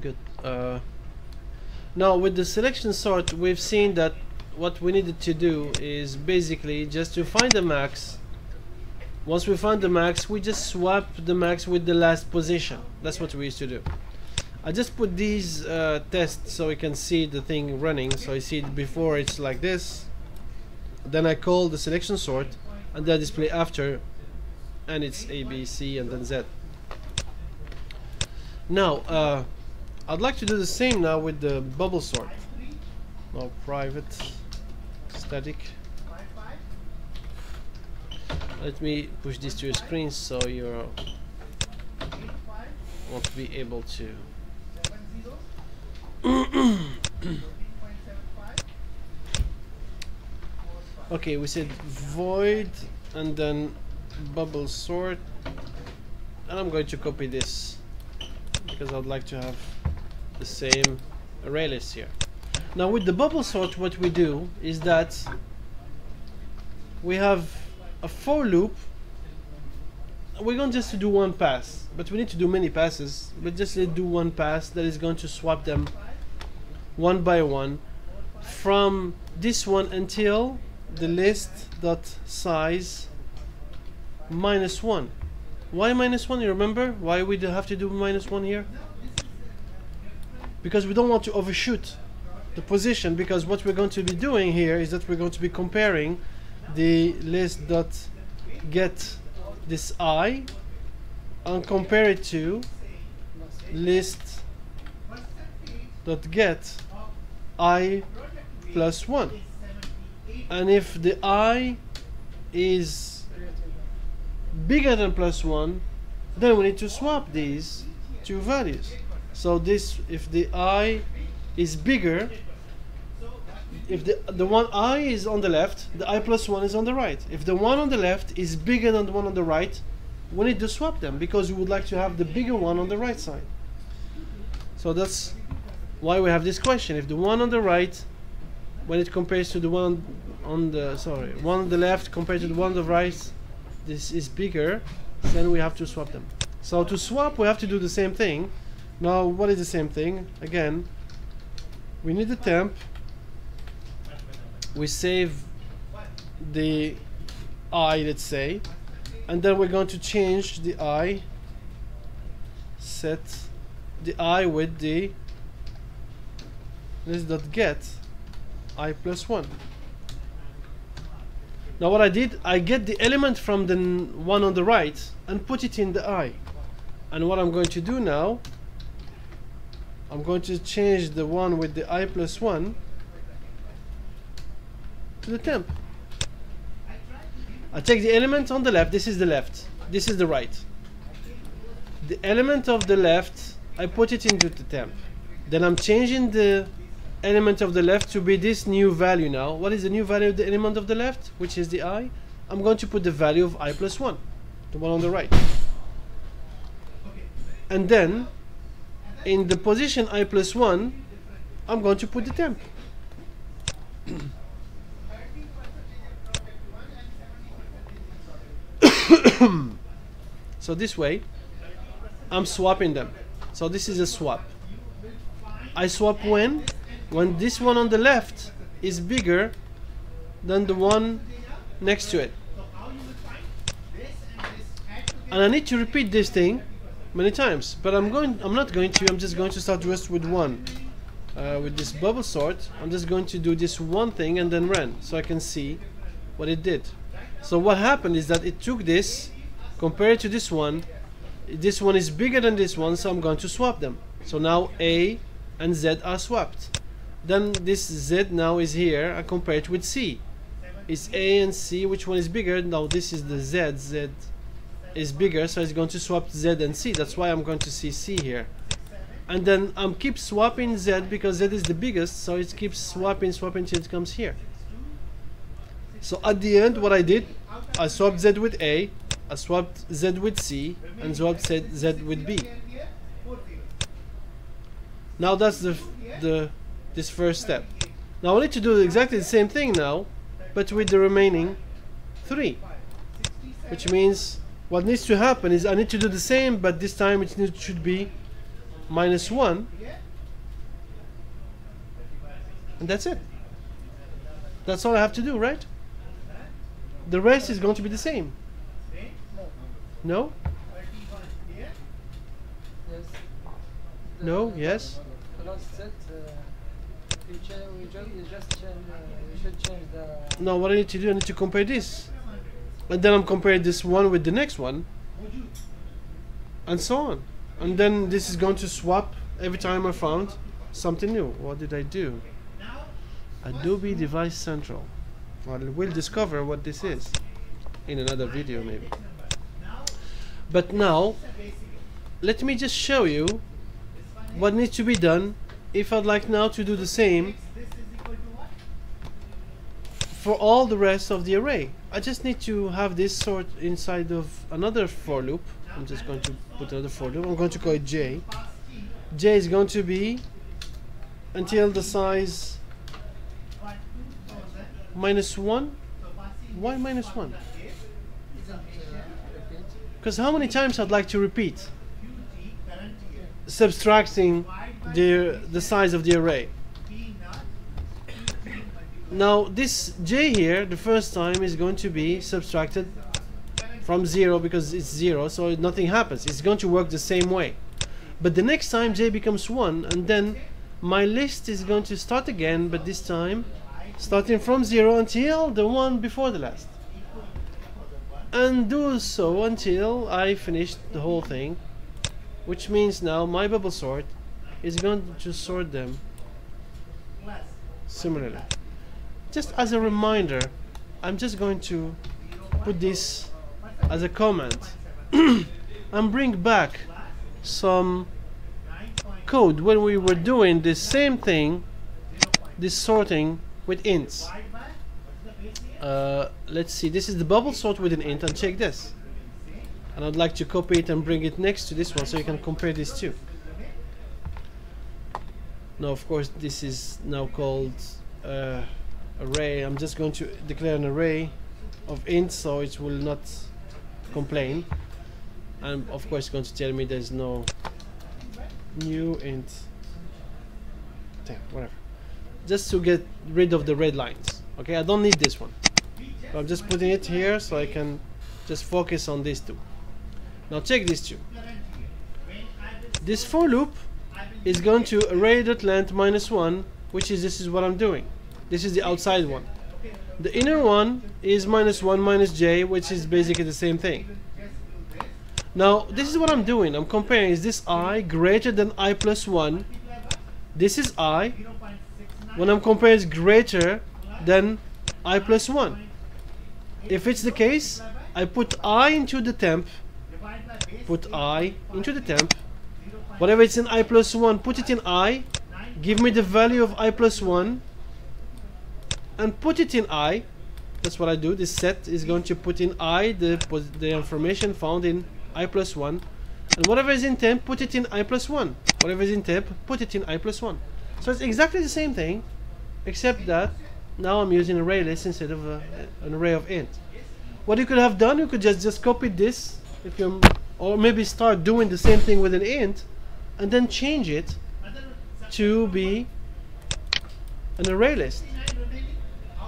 Good. Uh, now with the selection sort, we've seen that what we needed to do is basically just to find the max. Once we find the max, we just swap the max with the last position. That's what we used to do. I just put these uh, tests so we can see the thing running. So I see it before it's like this. Then I call the selection sort and then display after and it's A, B, C and then Z. Now, uh, I'd like to do the same now with the bubble sort. Now private static. Let me push this to your screen so you won't be able to. okay, we said void and then bubble sort and I'm going to copy this because I'd like to have the same array list here. Now with the bubble sort what we do is that we have a for loop. We're going just to do one pass but we need to do many passes. But just let do one pass that is going to swap them one by one from this one until the list dot size minus one. Why minus one? You remember? Why we have to do minus one here because we don't want to overshoot the position because what we're going to be doing here is that we're going to be comparing the list dot get this i and compare it to list dot get i plus 1 and if the i is bigger than plus 1 then we need to swap these two values so this if the i is bigger if the the one i is on the left the i plus 1 is on the right. If the one on the left is bigger than the one on the right we need to swap them because we would like to have the bigger one on the right side. So that's why we have this question. If the one on the right when it compares to the one on the sorry one on the left compared to the one on the right this is bigger then we have to swap them. So to swap we have to do the same thing now what is the same thing? Again we need the temp. We save the i let's say. And then we're going to change the i. Set the i with the let's dot get i plus 1 now what I did I get the element from the one on the right and put it in the i. And what I'm going to do now I'm going to change the one with the i plus 1 to the temp. I take the element on the left. This is the left. This is the right. The element of the left I put it into the temp. Then I'm changing the element of the left to be this new value now. What is the new value of the element of the left? Which is the i? I'm going to put the value of i plus 1 the one on the right. And then in the position i plus 1 I'm going to put the temp. So this way I'm swapping them. So this is a swap. I swap when? When this one on the left is bigger than the one next to it. And I need to repeat this thing many times. But I'm going I'm not going to I'm just going to start just with one uh, with this bubble sort. I'm just going to do this one thing and then run so I can see what it did. So what happened is that it took this compared to this one this one is bigger than this one so I'm going to swap them. So now A and Z are swapped. Then this Z now is here I compare it with C. Is A and C which one is bigger? Now this is the Z Z is bigger so it's going to swap Z and C that's why I'm going to see C here and then I'm keep swapping Z because Z is the biggest so it keeps swapping swapping until it comes here so at the end what I did I swapped Z with A I swapped Z with C and swapped Z with B now that's the the this first step. Now I need to do exactly the same thing now, but with the remaining three. Which means what needs to happen is I need to do the same, but this time it should be minus 1 and that's it. That's all I have to do right? The rest is going to be the same. No? No, yes. The last set, we, cha- we, ju- we just change, we should change the. now what I need to do I need to compare this and then I'm comparing this one with the next one. And so on. And then this is going to swap every time I found something new. What did I do? Adobe Device Central. Well we'll discover what this is in another video maybe. But now let me just show you what needs to be done if I'd like now to do the same for all the rest of the array. I just need to have this sort inside of another for loop. I'm just going to put another for loop. I'm going to call it j. j is going to be until the size minus 1. Why minus 1? Because how many times I'd like to repeat? Subtracting the, the size of the array. Now this j here, the first time is going to be subtracted from 0 because it's 0, so nothing happens. It's going to work the same way. But the next time j becomes 1 and then my list is going to start again, but this time starting from 0 until the one before the last. And do so until I finish the whole thing, which means now my bubble sort is going to sort them similarly. Just as a reminder, I'm just going to put this as a comment and bring back some code when we were doing the same thing, this sorting with ints. Uh, let's see, this is the bubble sort with an int and check this. And I'd like to copy it and bring it next to this one so you can compare these two. Now, of course, this is now called uh, array. I'm just going to declare an array of ints so it will not complain. And of course, going to tell me there's no new int. Damn, whatever. Just to get rid of the red lines. Okay, I don't need this one. So I'm just putting it here so I can just focus on these two. Now check these two. This for loop is going to array.length minus 1, which is this is what I'm doing. This is the outside one. The inner one is minus 1 minus j, which is basically the same thing. Now, this is what I'm doing. I'm comparing, is this i greater than i plus 1? This is i. When I'm comparing, it's greater than i plus 1. If it's the case, I put i into the temp, put i into the temp, whatever it's in i plus 1, put it in i, give me the value of i plus 1, and put it in i. That's what I do. This set is going to put in i the, the information found in i plus 1. And whatever is in temp, put it in i plus 1. Whatever is in temp, put it in i plus 1. So it's exactly the same thing, except that now I'm using array list instead of a, an array of int. What you could have done, you could just, just copy this, if you or maybe start doing the same thing with an int, and then change it to be an array list.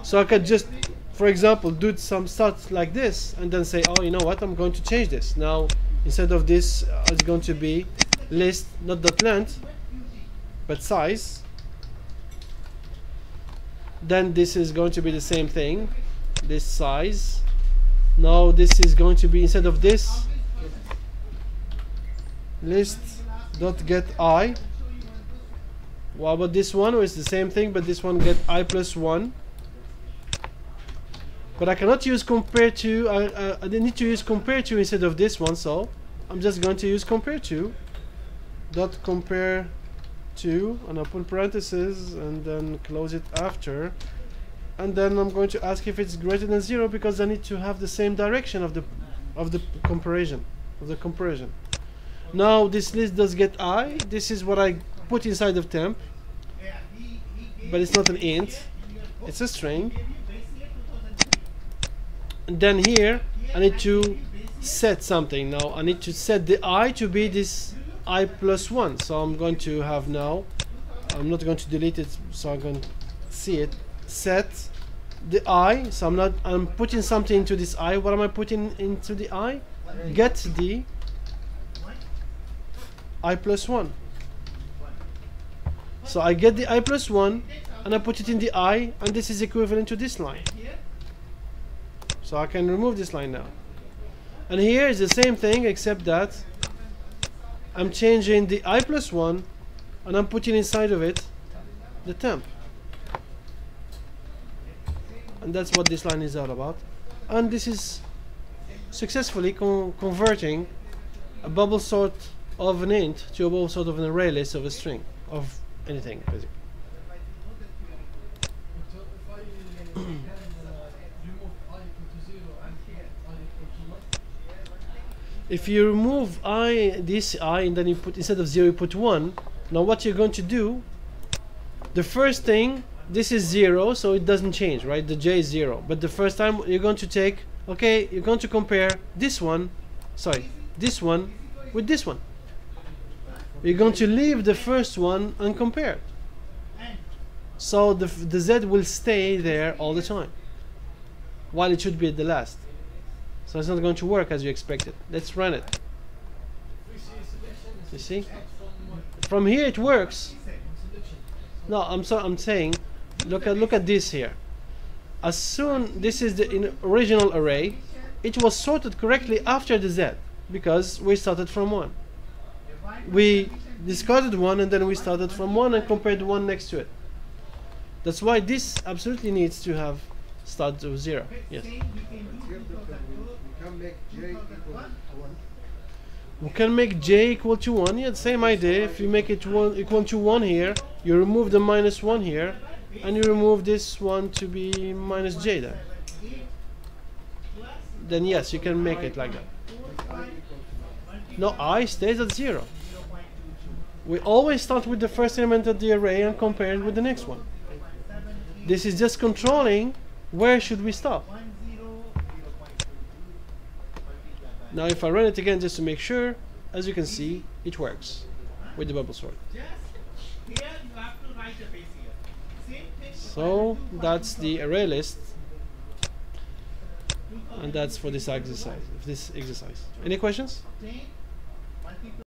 So I could just, for example, do some stuff like this, and then say, oh, you know what, I'm going to change this. Now, instead of this, uh, it's going to be list, not dot length, but size. Then this is going to be the same thing, this size. Now this is going to be, instead of this, list dot get i. What about this one? Or it's the same thing, but this one get i plus one. But I cannot use compare to. I, I, I need to use compare to instead of this one, so I'm just going to use compare to. Dot compare to, and open parentheses, and then close it after. And then I'm going to ask if it's greater than zero because I need to have the same direction of the of the comparison of the comparison. Now this list does get i. This is what I put inside of temp, but it's not an int. It's a string. Then here I need to set something. Now I need to set the i to be this i plus 1 so I'm going to have now I'm not going to delete it so I'm going to see it. Set the i. So I'm not I'm putting something into this i. What am I putting into the i? Get the i plus 1 so I get the i plus 1 and I put it in the i and this is equivalent to this line so I can remove this line now. And here is the same thing except that I'm changing the i plus 1 and I'm putting inside of it the temp. And that's what this line is all about. And this is successfully con converting a bubble sort of an int to a bubble sort of an array list of a string of anything basically So if I uh, can uh, remove i equal to 0 and i equal to 1, if you remove i this i and then you put instead of 0 you put 1 now what you're going to do the first thing this is 0 so it doesn't change right? The j is 0 but the first time you're going to take okay you're going to compare this one sorry this one with this one. You're going to leave the first one uncompared so the, the z will stay there all the time while it should be at the last so it's not going to work as you expected. Let's run it. You see? from here it works. No i'm sorry, i'm saying look at look at this here. As soon this is the in original array. It was sorted correctly after the z because we started from one. We discarded one and then we started from one and compared one next to it. That's why this absolutely needs to have start of zero. Yes can make j equal to one. we can make j equal to 1 yeah same idea. If you make it one equal to 1 here you remove the minus 1 here and you remove this one to be minus j then. Yes you can make it like that. No i stays at 0 we always start with the first element of the array and compare it with the next one. This is just controlling where should we stop now if I run it again just to make sure as you can see it works with the bubble thing. so that's the array list and that's for this exercise this exercise any questions